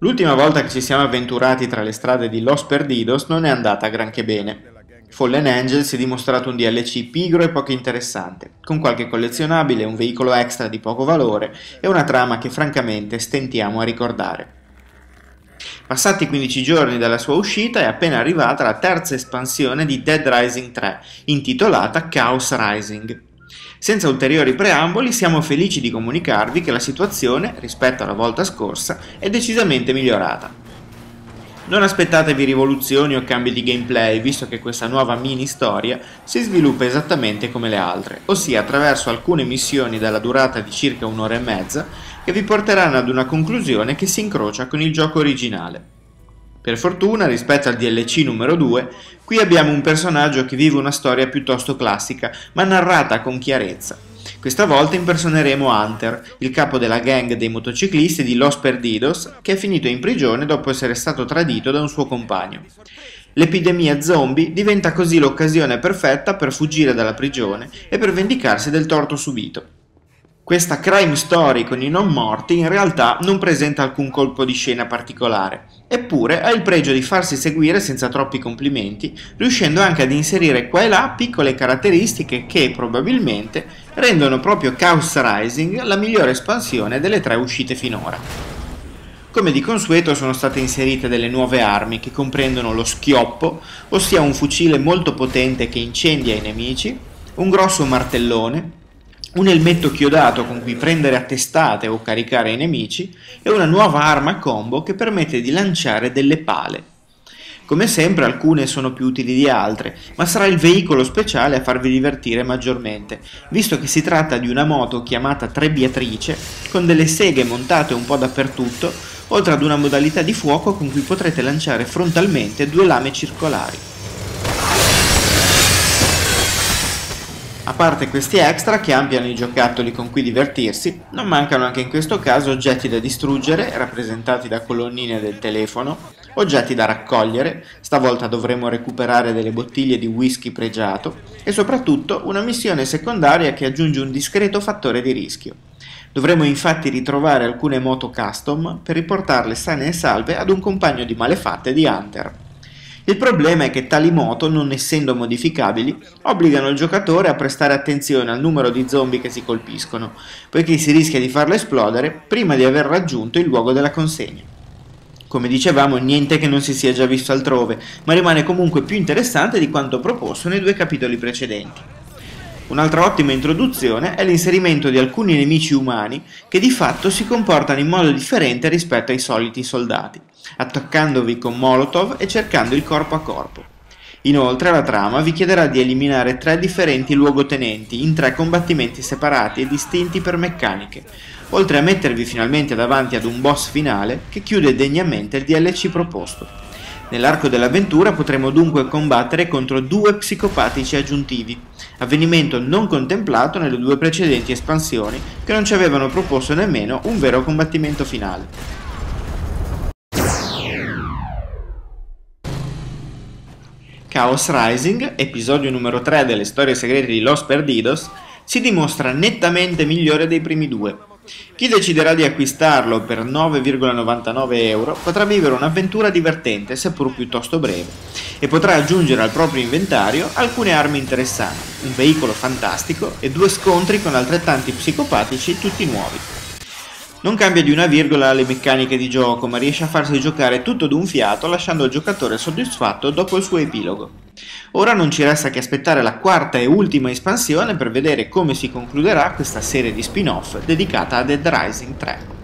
L'ultima volta che ci siamo avventurati tra le strade di Los Perdidos non è andata granché bene. Fallen Angel si è dimostrato un DLC pigro e poco interessante, con qualche collezionabile, un veicolo extra di poco valore e una trama che francamente stentiamo a ricordare. Passati 15 giorni dalla sua uscita è appena arrivata la terza espansione di Dead Rising 3, intitolata Chaos Rising. Senza ulteriori preamboli siamo felici di comunicarvi che la situazione, rispetto alla volta scorsa, è decisamente migliorata. Non aspettatevi rivoluzioni o cambi di gameplay, visto che questa nuova mini storia si sviluppa esattamente come le altre, ossia attraverso alcune missioni dalla durata di circa un'ora e mezza che vi porteranno ad una conclusione che si incrocia con il gioco originale. Per fortuna, rispetto al DLC numero 2, qui abbiamo un personaggio che vive una storia piuttosto classica, ma narrata con chiarezza, questa volta impersoneremo Hunter, il capo della gang dei motociclisti di Los Perdidos, che è finito in prigione dopo essere stato tradito da un suo compagno. L'epidemia zombie diventa così l'occasione perfetta per fuggire dalla prigione e per vendicarsi del torto subito. Questa crime story con i non morti in realtà non presenta alcun colpo di scena particolare, eppure ha il pregio di farsi seguire senza troppi complimenti, riuscendo anche ad inserire qua e là piccole caratteristiche che probabilmente rendono proprio Chaos Rising la migliore espansione delle tre uscite finora. Come di consueto sono state inserite delle nuove armi che comprendono lo schioppo, ossia un fucile molto potente che incendia i nemici, un grosso martellone, un elmetto chiodato con cui prendere a testate o caricare i nemici e una nuova arma combo che permette di lanciare delle pale. Come sempre alcune sono più utili di altre, ma sarà il veicolo speciale a farvi divertire maggiormente, visto che si tratta di una moto chiamata trebbiatrice con delle seghe montate un po' dappertutto, oltre ad una modalità di fuoco con cui potrete lanciare frontalmente due lame circolari. Parte questi extra che ampliano i giocattoli con cui divertirsi, non mancano anche in questo caso oggetti da distruggere, rappresentati da colonnine del telefono, oggetti da raccogliere, stavolta dovremo recuperare delle bottiglie di whisky pregiato, e soprattutto una missione secondaria che aggiunge un discreto fattore di rischio. Dovremo infatti ritrovare alcune moto custom per riportarle sane e salve ad un compagno di malefatte di Hunter. Il problema è che tali moto, non essendo modificabili, obbligano il giocatore a prestare attenzione al numero di zombie che si colpiscono, poiché si rischia di farle esplodere prima di aver raggiunto il luogo della consegna. Come dicevamo, niente che non si sia già visto altrove, ma rimane comunque più interessante di quanto proposto nei due capitoli precedenti. Un'altra ottima introduzione è l'inserimento di alcuni nemici umani che di fatto si comportano in modo differente rispetto ai soliti soldati attaccandovi con molotov e cercando il corpo a corpo. Inoltre la trama vi chiederà di eliminare tre differenti luogotenenti in tre combattimenti separati e distinti per meccaniche, oltre a mettervi finalmente davanti ad un boss finale che chiude degnamente il DLC proposto. Nell'arco dell'avventura potremo dunque combattere contro due psicopatici aggiuntivi, avvenimento non contemplato nelle due precedenti espansioni che non ci avevano proposto nemmeno un vero combattimento finale. Chaos Rising, episodio numero 3 delle storie segrete di Los Perdidos, si dimostra nettamente migliore dei primi due. Chi deciderà di acquistarlo per 9,99 euro potrà vivere un'avventura divertente, seppur piuttosto breve, e potrà aggiungere al proprio inventario alcune armi interessanti, un veicolo fantastico e due scontri con altrettanti psicopatici tutti nuovi. Non cambia di una virgola le meccaniche di gioco, ma riesce a farsi giocare tutto d'un fiato lasciando il giocatore soddisfatto dopo il suo epilogo. Ora non ci resta che aspettare la quarta e ultima espansione per vedere come si concluderà questa serie di spin-off dedicata a Dead Rising 3.